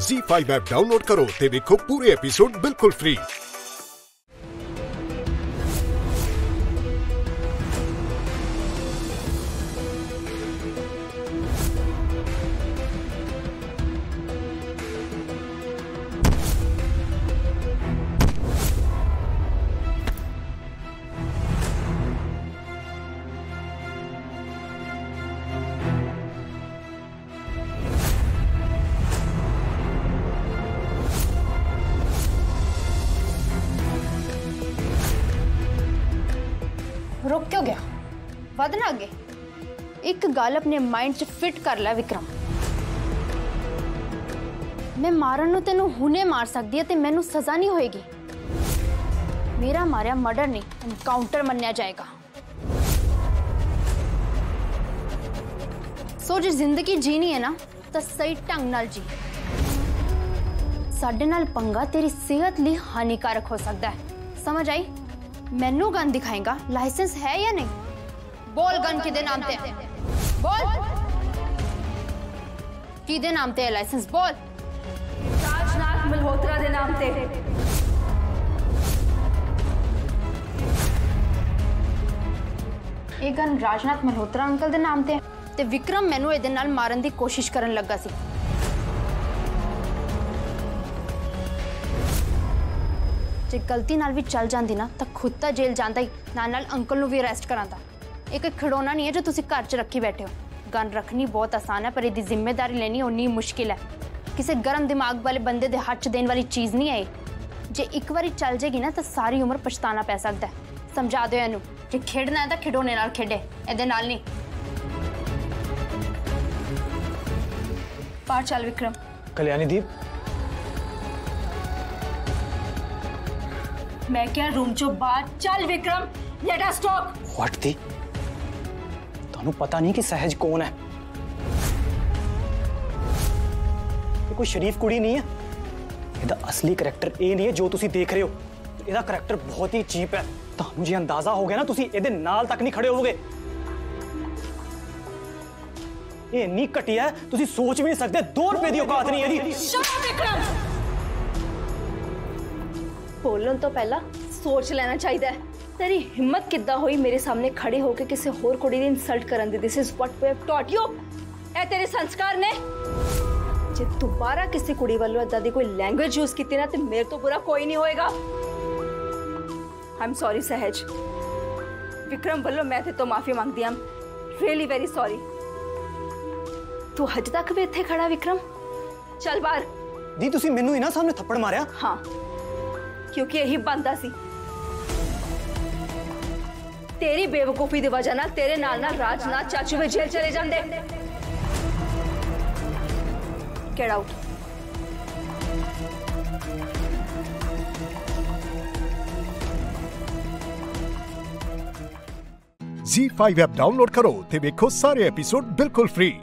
Zee five app download કરો તે દેખો પૂરે એપિસોડ બિલકુલ ફ્રી ਕਿਉਂ ਗਿਆ ਵਧ ਨਾ ਅੱਗੇ ਇੱਕ ਗੱਲ ਆਪਣੇ ਮਾਈਂਡ 'ਚ ਫਿੱਟ ਕਰ ਲੈ ਵਿਕਰਮ ਮੈਂ ਮਾਰਨ ਨੂੰ ਤੈਨੂੰ ਹੁਣੇ ਮਾਰ ਸਕਦੀ ਹੈ ਤੇ ਮੈਨੂੰ ਸਜ਼ਾ ਨਹੀਂ ਹੋਏਗੀ ਮੇਰਾ ਮਾਰਿਆ ਮਰਡਰ ਨਹੀਂ ਐਨਕਾਊਂਟਰ ਮੰਨਿਆ ਜਾਏਗਾ ਸੋ ਜੇ ਜ਼ਿੰਦਗੀ ਜੀਣੀ ਹੈ ਨਾ ਤਾਂ ਸਹੀ ਢੰਗ ਨਾਲ ਜੀ ਸਾਡੇ ਨਾਲ ਪੰਗਾ ਤੇਰੀ ਸਿਹਤ ਲਈ ਹਾਨੀਕਾਰਕ ਹੋ ਸਕਦਾ ਹੈ ਸਮਝ ਆਈ ਮੈਨੂੰ ਗਨ ਦਿਖਾਏਗਾ ਲਾਇਸੈਂਸ ਹੈ ਜਾਂ ਨਹੀਂ ਬੋਲ ਗਨ ਕਿਹਦੇ ਨਾਮ ਤੇ ਹੈ ਬੋਲ ਕਿਹਦੇ ਨਾਮ ਤੇ ਹੈ ਲਾਇਸੈਂਸ ਬੋਲ ਰਾਜਨਾਥ ਮਲਹੋਤਰਾ ਦੇ ਨਾਮ ਤੇ ਇਹ ਗਨ ਰਾਜਨਾਥ ਮਲਹੋਤਰਾ ਅੰਕਲ ਦੇ ਨਾਮ ਤੇ ਹੈ ਤੇ ਵਿਕਰਮ ਮੈਨੂੰ ਇਹਦੇ ਨਾਲ ਮਾਰਨ ਦੀ ਕੋਸ਼ਿਸ਼ ਕਰਨ ਲੱਗਾ ਸੀ जो गलती भी चल जाती ना तो खुद तो जेल जाता ही नाल अंकल में भी अरैसट करा था एक खिडौना नहीं है जो तुम घर च रखी बैठे हो गन रखनी बहुत आसान है पर यह ज़िम्मेदारी लेनी उन्नी मुश्किल है किसी गर्म दिमाग वाले बंद के हथ देने वाली चीज़ नहीं है जे एक बार चल जाएगी ना तो सारी उम्र पछताना पै सकता है समझा दो इन जो खेडना है तो खिडौने खेडे ए चल विक्रम कल्याणी दीप ਮੈਂ ਕਿਹਾ ਰੂਮ ਚੋਂ ਬਾਹਰ ਚੱਲ Vikram let us talk what दी ਤੁਹਾਨੂੰ ਪਤਾ ਨਹੀਂ ਕਿ ਸਹਿਜ ਕੌਣ ਹੈ ਇਹ ਕੋਈ ਸ਼ਰੀਫ ਕੁੜੀ ਨਹੀਂ ਹੈ ਇਹਦਾ ਅਸਲੀ ਕਰੈਕਟਰ ਇਹ ਨਹੀਂ ਹੈ ਜੋ ਤੁਸੀਂ ਦੇਖ ਰਹੇ ਹੋ ਇਹਦਾ ਕਰੈਕਟਰ ਬਹੁਤ ਹੀ ਚੀਪ ਹੈ ਤੁਹਾਨੂੰ ਜੇ ਅੰਦਾਜ਼ਾ ਹੋ ਗਿਆ ਨਾ ਤੁਸੀਂ ਇਹਦੇ ਨਾਲ ਤੱਕ ਨਹੀਂ ਖੜੇ ਹੋਵੋਗੇ ਇਹ ਇੰਨੀ ਘਟੀਆ ਹੈ ਤੁਸੀਂ ਸੋਚ ਵੀ ਨਹੀਂ ਸਕਦੇ 2 ਰੁਪਏ ਦੀ ਔਕਾਤ ਨਹੀਂ ਇਹਦੀ ਸ਼ਟ ਵਿਕਰਮ ਬੋਲਣ ਤੋਂ ਪਹਿਲਾਂ ਸੋਚ ਲੈਣਾ ਚਾਹੀਦਾ ਹੈ ਤੇਰੀ ਹਿੰਮਤ ਕਿੱਦਾਂ ਹੋਈ ਮੇਰੇ ਸਾਹਮਣੇ ਖੜੇ ਹੋ ਕੇ ਕਿਸੇ ਹੋਰ ਕੁੜੀ ਦੀ ਇਨਸਲਟ ਕਰਨ ਦੀ this is what we have taught you ਇਹ ਤੇਰੇ ਸੰਸਕਾਰ ਨੇ ਜੇ ਦੁਬਾਰਾ ਕਿਸੇ ਕੁੜੀ ਵੱਲੋਂ ਇਦਾਂ ਦੀ ਕੋਈ ਲੈਂਗੁਏਜ ਯੂਜ਼ ਕੀਤੀ ਨਾ ਤੇ ਮੇਰੇ ਤੋਂ ਬੁਰਾ ਕੋਈ ਨਹੀਂ ਹੋਏਗਾ ਆਮ ਸੌਰੀ ਸਹਿਜ ਵਿਕਰਮ ਵੱਲੋਂ ਮੈਂ ਤੇ ਤੋਂ ਮਾਫੀ ਮੰਗਦੀ ਹਾਂ ਰੀਅਲੀ ਵੈਰੀ ਸੌਰੀ ਤੂੰ ਹਜੇ ਤੱਕ ਵੀ ਇੱਥੇ ਖੜਾ ਵਿਕਰਮ ਚੱਲ ਬਾਹਰ ਦੀ ਤੁਸੀਂ ਮੈਨੂੰ ਹੀ ਨਾ ਸਾਹਮਣੇ ਥੱਪੜ ਮਾਰਿਆ ਹਾਂ ਕਿਉਂਕਿ ਇਹੀ ਬੰਦਾ ਸੀ ਤੇਰੀ ਬੇਵਕੂਫੀ ਦੀ ਵਜ੍ਹਾ ਨਾਲ ਤੇਰੇ ਨਾਲ ਨਾਲ ਰਾਜਨਾਥ ਚਾਚੂ ਵੀ ਜੇਲ੍ਹ ਚਲੇ ਜਾਂਦੇ get out Z5 app download ਕਰੋ ਤੇ ਵੇਖੋ ਸਾਰੇ ਐਪੀਸੋਡ ਬਿਲਕੁਲ ਫ੍ਰੀ